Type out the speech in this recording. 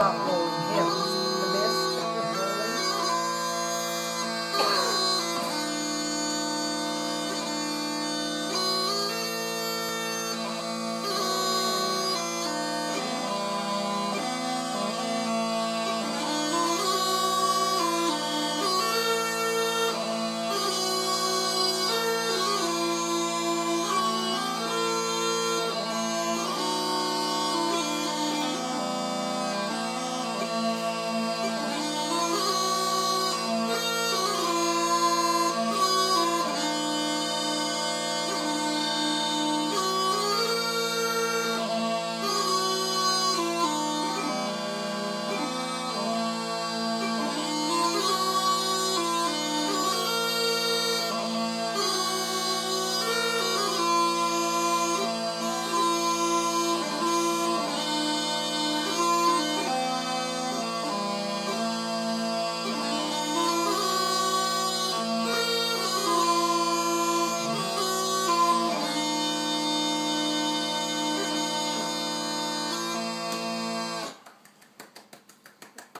Oh.